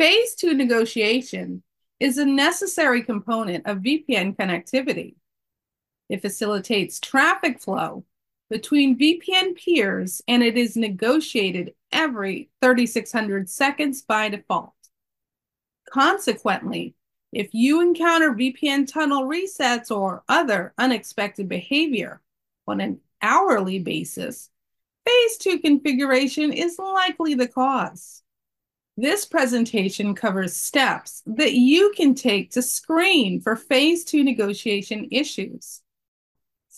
Phase two negotiation is a necessary component of VPN connectivity. It facilitates traffic flow between VPN peers and it is negotiated every 3600 seconds by default. Consequently, if you encounter VPN tunnel resets or other unexpected behavior on an hourly basis, phase two configuration is likely the cause. This presentation covers steps that you can take to screen for phase two negotiation issues.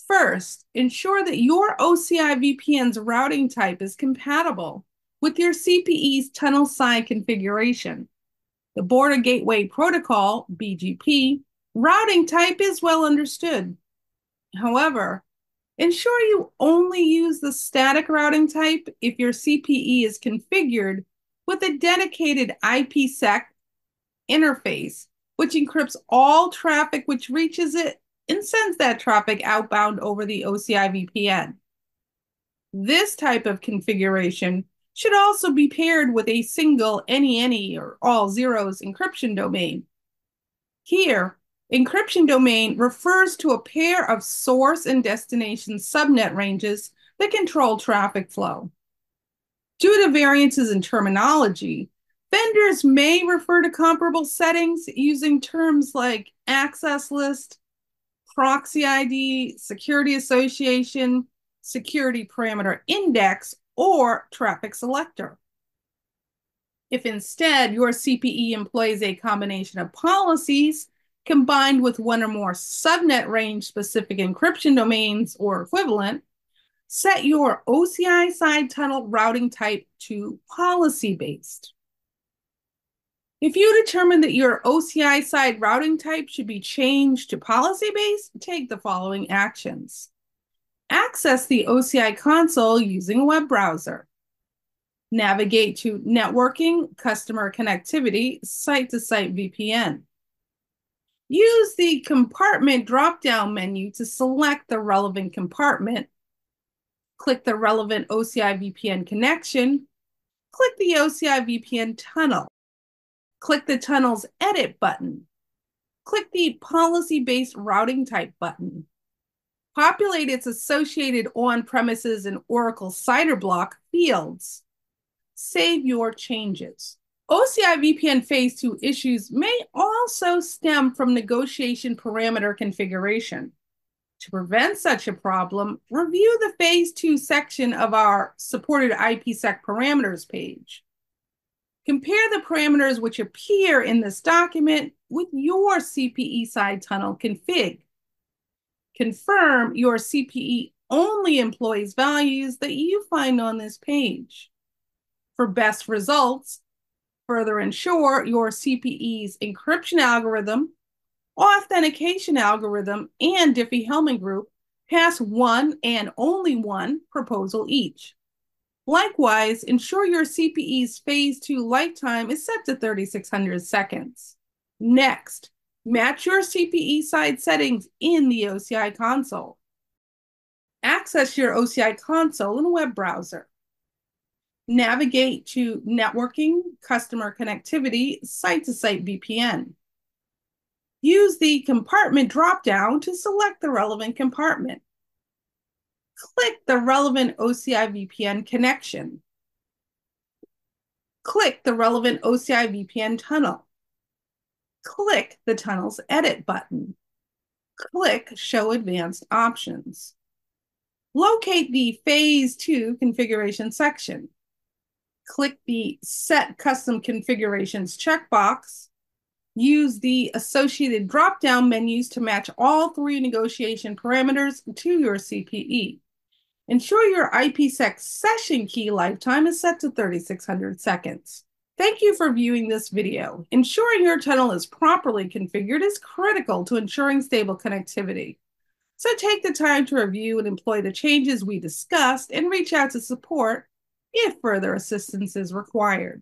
First, ensure that your OCI VPN's routing type is compatible with your CPE's tunnel side configuration. The Border Gateway Protocol, BGP, routing type is well understood. However, ensure you only use the static routing type if your CPE is configured with a dedicated IPsec interface, which encrypts all traffic which reaches it and sends that traffic outbound over the OCI VPN. This type of configuration should also be paired with a single any any or all zeros encryption domain. Here, encryption domain refers to a pair of source and destination subnet ranges that control traffic flow. Due to variances in terminology, vendors may refer to comparable settings using terms like access list, proxy ID, security association, security parameter index, or traffic selector. If instead your CPE employs a combination of policies combined with one or more subnet range specific encryption domains or equivalent, set your OCI side tunnel routing type to policy based. If you determine that your OCI side routing type should be changed to policy based, take the following actions. Access the OCI console using a web browser. Navigate to Networking, Customer Connectivity, Site to Site VPN. Use the compartment drop down menu to select the relevant compartment. Click the relevant OCI VPN connection. Click the OCI VPN tunnel click the tunnel's edit button. Click the policy based routing type button. Populate its associated on premises and Oracle CIDR block fields. Save your changes. OCI VPN Phase 2 issues may also stem from negotiation parameter configuration. To prevent such a problem, review the Phase 2 section of our supported IPsec parameters page. Compare the parameters which appear in this document with your CPE side tunnel config. Confirm your CPE only employs values that you find on this page. For best results, further ensure your CPE's encryption algorithm, authentication algorithm, and Diffie-Hellman group pass one and only one proposal each. Likewise, ensure your CPE's phase two lifetime is set to 3600 seconds. Next, match your CPE side settings in the OCI console. Access your OCI console in a web browser. Navigate to Networking, Customer Connectivity, Site-to-Site VPN. Use the compartment dropdown to select the relevant compartment click the relevant OCI VPN connection. Click the relevant OCI VPN tunnel. Click the tunnel's edit button. Click Show Advanced Options. Locate the Phase 2 configuration section. Click the Set Custom Configurations checkbox. Use the associated drop-down menus to match all three negotiation parameters to your CPE. Ensure your IPsec session key lifetime is set to 3600 seconds. Thank you for viewing this video. Ensuring your tunnel is properly configured is critical to ensuring stable connectivity. So take the time to review and employ the changes we discussed and reach out to support if further assistance is required.